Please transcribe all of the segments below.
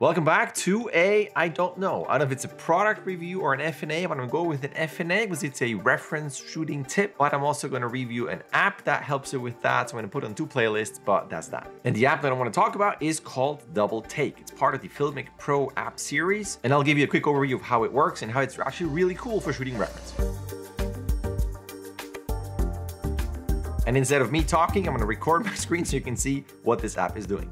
Welcome back to a, I don't know, I don't know if it's a product review or an FNA. But I'm gonna go with an FNA because it's a reference shooting tip, but I'm also gonna review an app that helps you with that. So I'm gonna put on two playlists, but that's that. And the app that I wanna talk about is called Double Take. It's part of the Filmic Pro app series. And I'll give you a quick overview of how it works and how it's actually really cool for shooting reference. And instead of me talking, I'm gonna record my screen so you can see what this app is doing.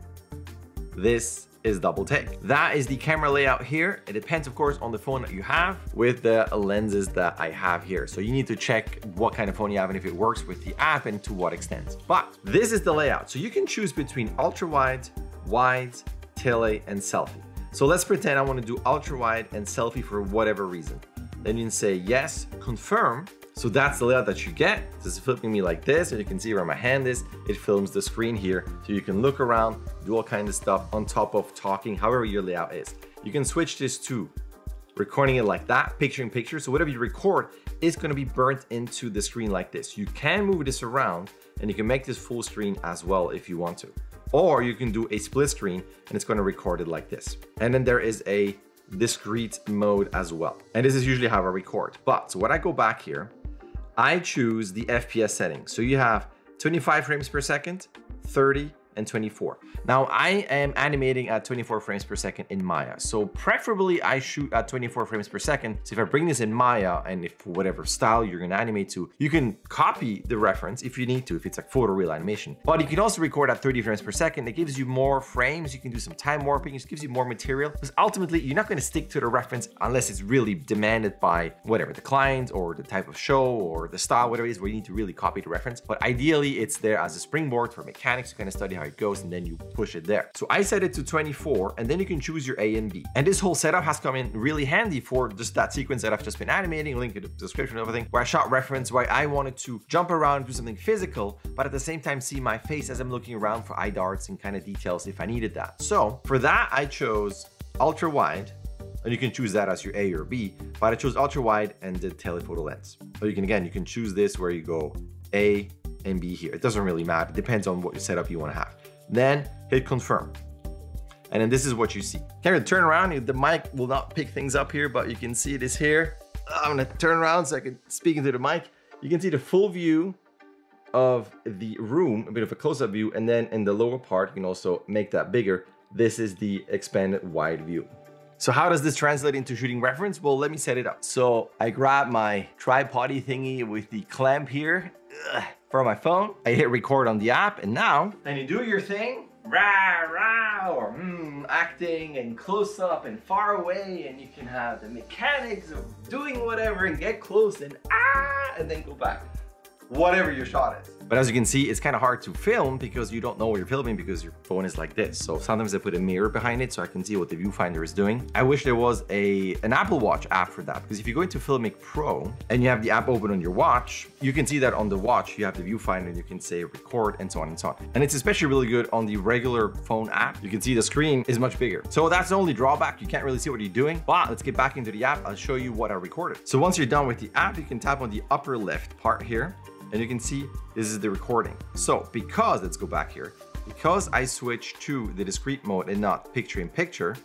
This is double take. That is the camera layout here. It depends, of course, on the phone that you have with the lenses that I have here. So you need to check what kind of phone you have and if it works with the app and to what extent. But this is the layout. So you can choose between ultra wide, wide, tele, and selfie. So let's pretend I want to do ultra wide and selfie for whatever reason. Then you can say yes, confirm, so that's the layout that you get. This is filming me like this, and you can see where my hand is. It films the screen here, so you can look around, do all kinds of stuff on top of talking, however your layout is. You can switch this to recording it like that, picture in picture. So whatever you record is gonna be burnt into the screen like this. You can move this around, and you can make this full screen as well if you want to. Or you can do a split screen, and it's gonna record it like this. And then there is a discrete mode as well. And this is usually how I record. But so when I go back here, I choose the FPS setting. So you have 25 frames per second, 30, and 24. Now I am animating at 24 frames per second in Maya. So preferably I shoot at 24 frames per second. So if I bring this in Maya and if whatever style you're gonna animate to, you can copy the reference if you need to, if it's like photoreal animation. But you can also record at 30 frames per second. It gives you more frames. You can do some time warping. It gives you more material because ultimately you're not gonna stick to the reference unless it's really demanded by whatever, the client or the type of show or the style, whatever it is where you need to really copy the reference. But ideally it's there as a springboard for mechanics to kind of study how it goes and then you push it there. So I set it to 24 and then you can choose your A and B. And this whole setup has come in really handy for just that sequence that I've just been animating, link in the description and everything, where I shot reference, where I wanted to jump around, do something physical, but at the same time see my face as I'm looking around for eye darts and kind of details if I needed that. So for that, I chose ultra wide and you can choose that as your A or B, but I chose ultra wide and the telephoto lens. So you can, again, you can choose this where you go A and B here. It doesn't really matter. It depends on what setup you want to have. Then hit confirm. And then this is what you see. You turn around? The mic will not pick things up here, but you can see this here. I'm gonna turn around so I can speak into the mic. You can see the full view of the room, a bit of a close-up view, and then in the lower part, you can also make that bigger. This is the expanded wide view. So how does this translate into shooting reference? Well, let me set it up. So I grab my tripody thingy with the clamp here ugh, for my phone. I hit record on the app and now, then you do your thing, rah, rah, or mm, acting and close up and far away and you can have the mechanics of doing whatever and get close and ah, and then go back. Whatever your shot is. But as you can see, it's kind of hard to film because you don't know what you're filming because your phone is like this. So sometimes I put a mirror behind it so I can see what the viewfinder is doing. I wish there was a an Apple Watch app for that because if you go into Filmic Pro and you have the app open on your watch, you can see that on the watch you have the viewfinder and you can say record and so on and so on. And it's especially really good on the regular phone app. You can see the screen is much bigger. So that's the only drawback. You can't really see what you're doing. But let's get back into the app. I'll show you what I recorded. So once you're done with the app, you can tap on the upper left part here and you can see this is the recording. So because, let's go back here, because I switched to the discrete mode and not picture in picture,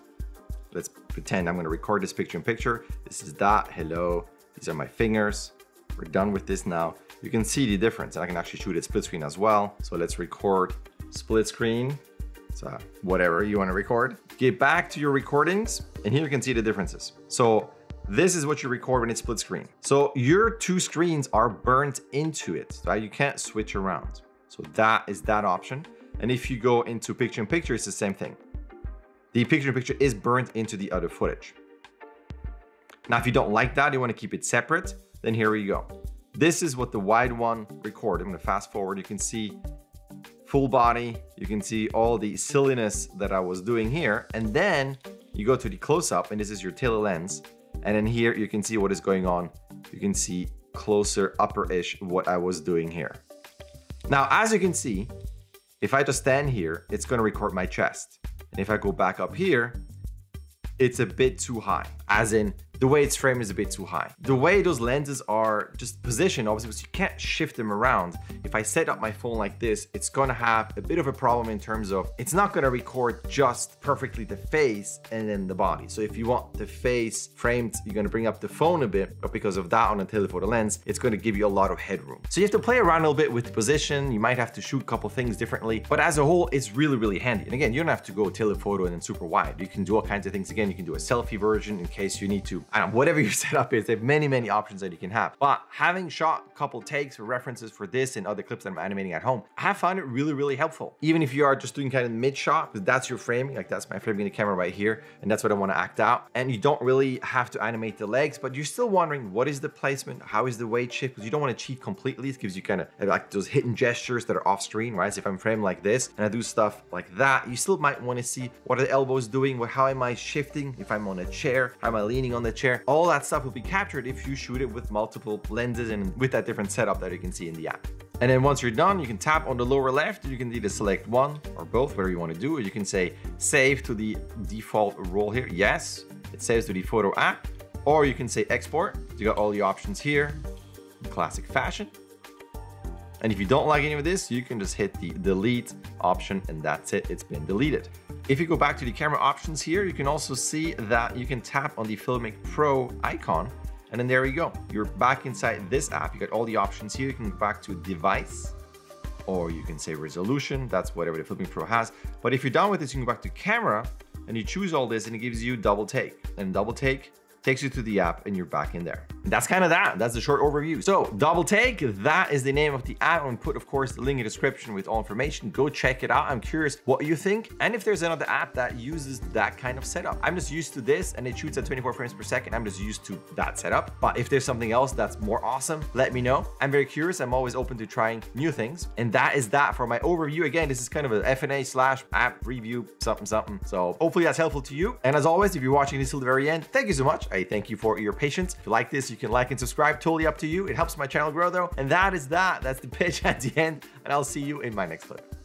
let's pretend I'm gonna record this picture in picture. This is that, hello, these are my fingers. We're done with this now. You can see the difference and I can actually shoot it split screen as well. So let's record split screen. So whatever you wanna record. Get back to your recordings and here you can see the differences. So this is what you record when it's split screen. So your two screens are burnt into it, right? You can't switch around. So that is that option. And if you go into picture in picture, it's the same thing. The picture in picture is burnt into the other footage. Now, if you don't like that, you wanna keep it separate, then here we go. This is what the wide one record. I'm gonna fast forward. You can see full body. You can see all the silliness that I was doing here. And then you go to the close up and this is your tele lens. And then here you can see what is going on. You can see closer upper-ish what I was doing here. Now, as you can see, if I just stand here, it's gonna record my chest. And if I go back up here, it's a bit too high. As in, the way it's framed is a bit too high. The way those lenses are just positioned, obviously, because you can't shift them around. If I set up my phone like this, it's gonna have a bit of a problem in terms of it's not gonna record just perfectly the face and then the body. So if you want the face framed, you're gonna bring up the phone a bit, but because of that on a telephoto lens, it's gonna give you a lot of headroom. So you have to play around a little bit with the position. You might have to shoot a couple things differently, but as a whole, it's really, really handy. And again, you don't have to go telephoto and then super wide. You can do all kinds of things. Again, you can do a selfie version in case you need to, Know, whatever your setup is, have many, many options that you can have. But having shot a couple takes or references for this and other clips that I'm animating at home, I have found it really, really helpful. Even if you are just doing kind of mid shot, because that's your framing, like that's my framing the camera right here, and that's what I want to act out. And you don't really have to animate the legs, but you're still wondering what is the placement, how is the weight shift, because you don't want to cheat completely. It gives you kind of uh, like those hidden gestures that are off screen, right? So if I'm framed like this and I do stuff like that, you still might want to see what are the elbows doing, what, how am I shifting, if I'm on a chair, how am I leaning on the chair. All that stuff will be captured if you shoot it with multiple lenses and with that different setup that you can see in the app. And then once you're done, you can tap on the lower left. You can either select one or both, whatever you want to do. You can say save to the default roll here. Yes, it saves to the photo app. Or you can say export. You got all the options here, classic fashion. And if you don't like any of this, you can just hit the delete option and that's it, it's been deleted. If you go back to the camera options here, you can also see that you can tap on the Filmic Pro icon and then there you go. You're back inside this app. You got all the options here. You can go back to device or you can say resolution. That's whatever the Filmic Pro has. But if you're done with this, you can go back to camera and you choose all this and it gives you double take. And double take takes you to the app and you're back in there. And that's kind of that. That's the short overview. So Double Take, that is the name of the app. I'm put, of course, the link in the description with all information. Go check it out. I'm curious what you think. And if there's another app that uses that kind of setup. I'm just used to this and it shoots at 24 frames per second. I'm just used to that setup. But if there's something else that's more awesome, let me know. I'm very curious. I'm always open to trying new things. And that is that for my overview. Again, this is kind of a FNA slash app review, something, something. So hopefully that's helpful to you. And as always, if you're watching this till the very end, thank you so much. I thank you for your patience. If you like this, you can like and subscribe. Totally up to you. It helps my channel grow though. And that is that. That's the pitch at the end. And I'll see you in my next clip.